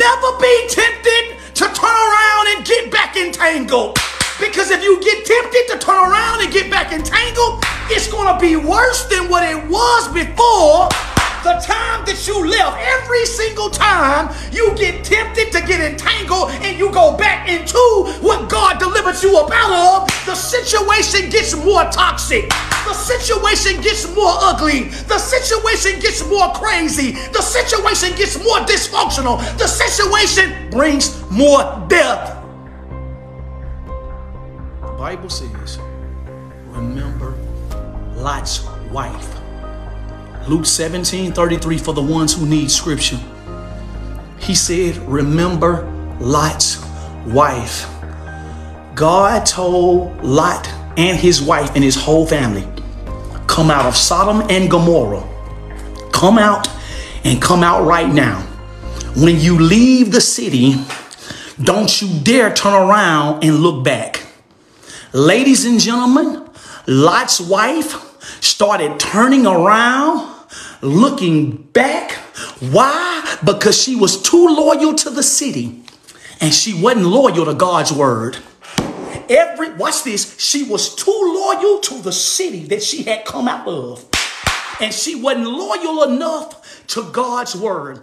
never be tempted to turn around and get back entangled. Because if you get tempted to turn around and get back entangled, it's going to be worse than what it was before the time that you left, every single time you get tempted to get entangled and you go back into what God delivered you up out of, the situation gets more toxic. The situation gets more ugly. The situation gets more crazy. The situation gets more dysfunctional. The situation brings more death. The Bible says, remember Lot's wife. Luke 17 33 for the ones who need scripture. He said, Remember Lot's wife. God told Lot and his wife and his whole family, Come out of Sodom and Gomorrah. Come out and come out right now. When you leave the city, don't you dare turn around and look back. Ladies and gentlemen, Lot's wife started turning around, looking back. Why? Because she was too loyal to the city and she wasn't loyal to God's word. Every watch this, she was too loyal to the city that she had come out of. And she wasn't loyal enough to God's word.